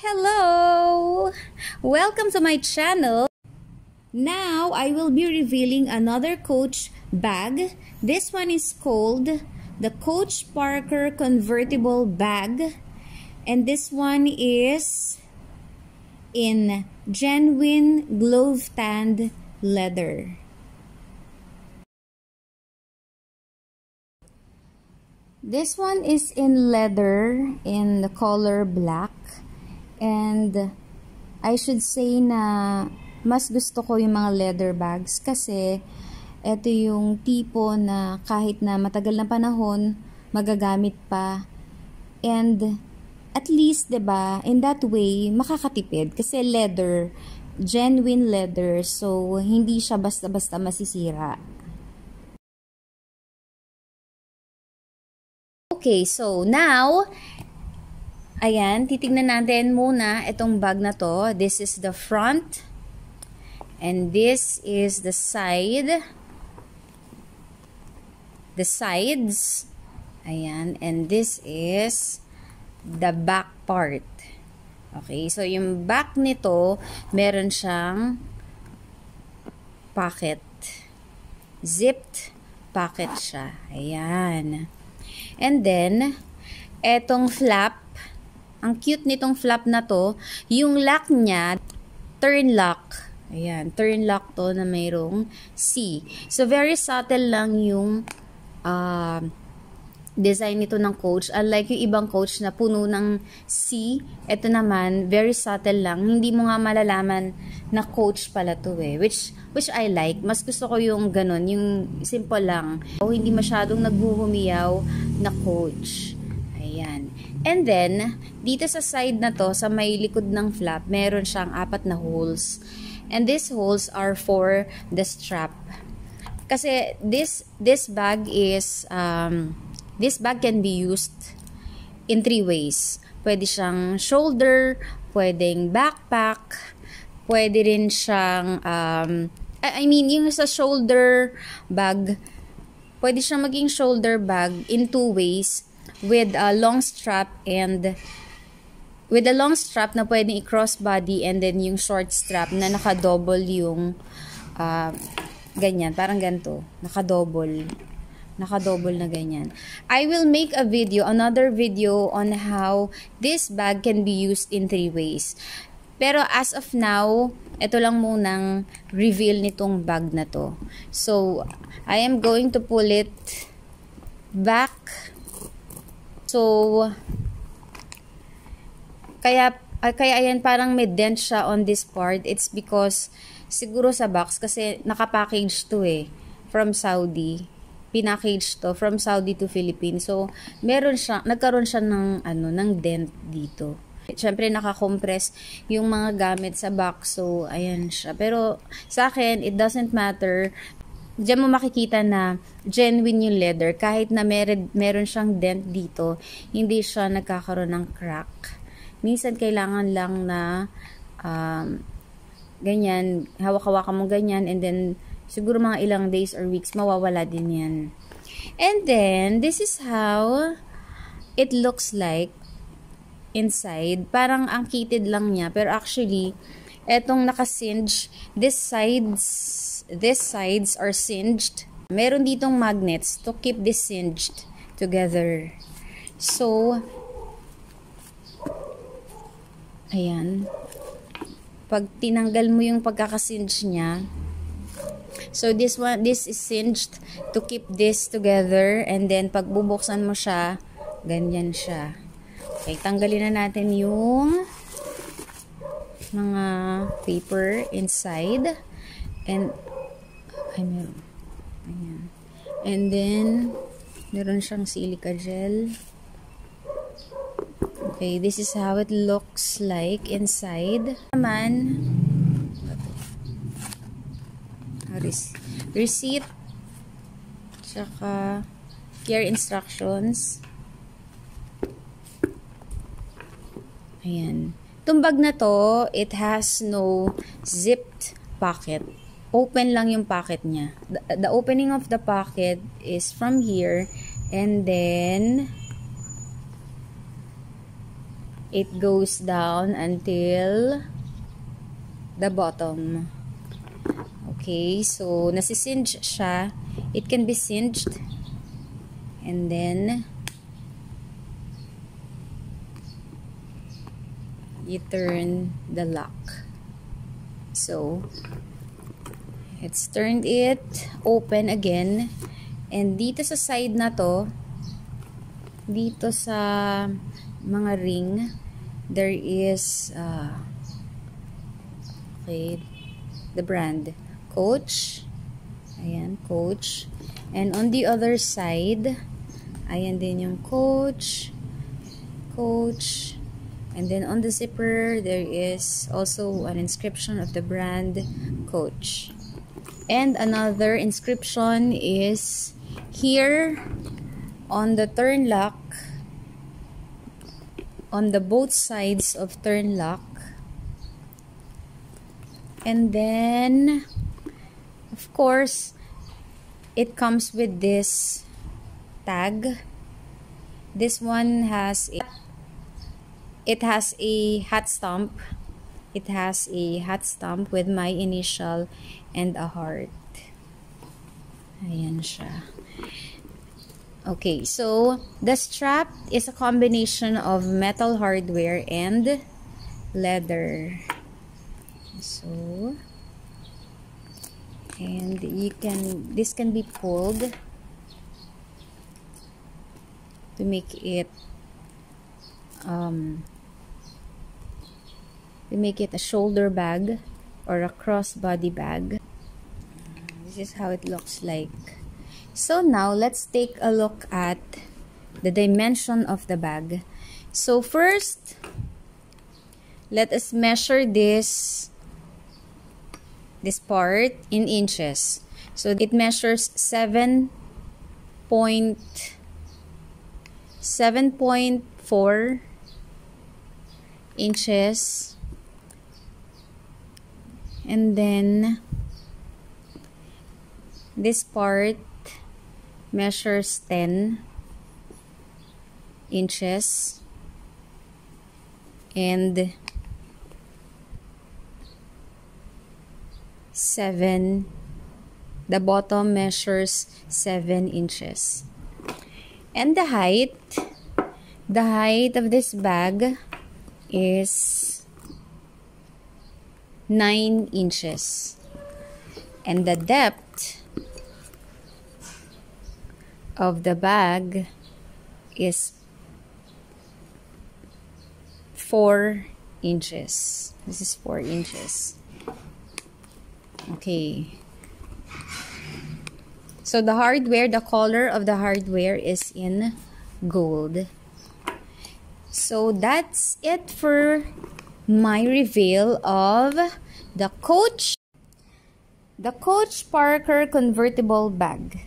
Hello! Welcome to my channel. Now, I will be revealing another Coach bag. This one is called the Coach Parker Convertible Bag. And this one is in genuine glove tanned leather. This one is in leather in the color black. And I should say na mas gusto ko yung mga leather bags kasi ito yung tipo na kahit na matagal na panahon, magagamit pa. And at least, 'di ba, in that way makakatipid kasi leather, genuine leather, so hindi siya basta-basta masisira. Okay, so now Ayan, titignan natin muna itong bag na to. This is the front. And this is the side. The sides. Ayan. And this is the back part. Okay, so yung back nito, meron siyang pocket. Zipped pocket siya. Ayan. And then, etong flap, ang cute nitong flap na to, yung lock niya, turn lock. Ayan, turn lock to na mayroong C. So, very subtle lang yung uh, design nito ng coach. Unlike yung ibang coach na puno ng C, ito naman, very subtle lang. Hindi mo nga malalaman na coach pala to eh. Which, which I like. Mas gusto ko yung ganun, yung simple lang. O hindi masyadong naghuhumiyaw na coach. And then, dito sa side na to, sa may likod ng flap, meron siyang apat na holes. And these holes are for the strap. Kasi this this bag is um, this bag can be used in three ways. Pwede siyang shoulder, pwedeng backpack, pwede rin siyang um, I mean, yung sa shoulder bag, pwede siyang maging shoulder bag in two ways with a long strap and with a long strap na pwedeng i-cross body and then yung short strap na naka-double yung uh, ganyan, parang ganito, naka-double naka-double na ganyan. I will make a video, another video on how this bag can be used in three ways. Pero as of now, ito lang munang reveal nitong bag na to. So, I am going to pull it back So, kaya, uh, kaya ayan parang may dent siya on this part. It's because, siguro sa box, kasi nakapackage to eh, from Saudi. Pinackage to, from Saudi to Philippines. So, meron siya, nagkaroon siya ng, ano, ng dent dito. Siyempre, naka-compress yung mga gamit sa box. So, ayan siya. Pero, sa akin, it doesn't matter Diyan mo makikita na genuine yung leather. Kahit na meron, meron siyang dent dito, hindi siya nagkakaroon ng crack. Minsan kailangan lang na um, ganyan, hawak-hawakan mo ganyan and then siguro mga ilang days or weeks mawawala din yan. And then, this is how it looks like inside. Parang ang kitted lang niya. Pero actually, etong nakasinge, this sides these sides are singed. Meron ditong magnets to keep this singed together. So, ayan. Pag tinanggal mo yung pagkakasinge niya, so this one, this is singed to keep this together and then pag bubuksan mo siya, ganyan siya. Okay, tanggalin na natin yung mga paper inside and ay, meron. Ayan. And then, meron siyang silica gel. Okay, this is how it looks like inside. Naman, receipt, tsaka care instructions. Ayan. Tumbag na to, it has no zipped pocket open lang yung pocket niya. The, the opening of the pocket is from here and then it goes down until the bottom. Okay, so nasisinge siya. It can be singed. And then, you turn the lock. So, it's turned it open again. And dito sa side na to, dito sa mga ring, there is, uh, okay, the brand. Coach. Ayan, Coach. And on the other side, ayan din yung Coach. Coach. And then on the zipper, there is also an inscription of the brand Coach. And another inscription is here on the turn lock, on the both sides of turn lock. And then Of course, it comes with this tag. This one has a, it has a hat stamp. It has a hat stamp with my initial and a heart. Ayan siya. Okay, so the strap is a combination of metal hardware and leather. So, and you can this can be pulled to make it um, to make it a shoulder bag or a crossbody bag. This is how it looks like. So now let's take a look at the dimension of the bag. So first let us measure this this part in inches. So it measures 7 point 7.4 inches and then this part measures 10 inches. And 7 the bottom measures 7 inches. And the height the height of this bag is 9 inches and the depth of the bag is 4 inches this is 4 inches Okay. So the hardware, the color of the hardware is in gold. So that's it for my reveal of the Coach the Coach Parker convertible bag.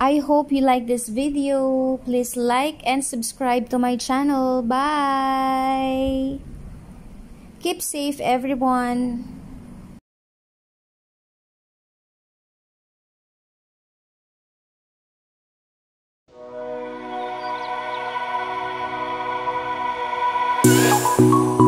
I hope you like this video. Please like and subscribe to my channel. Bye! Keep safe everyone. Música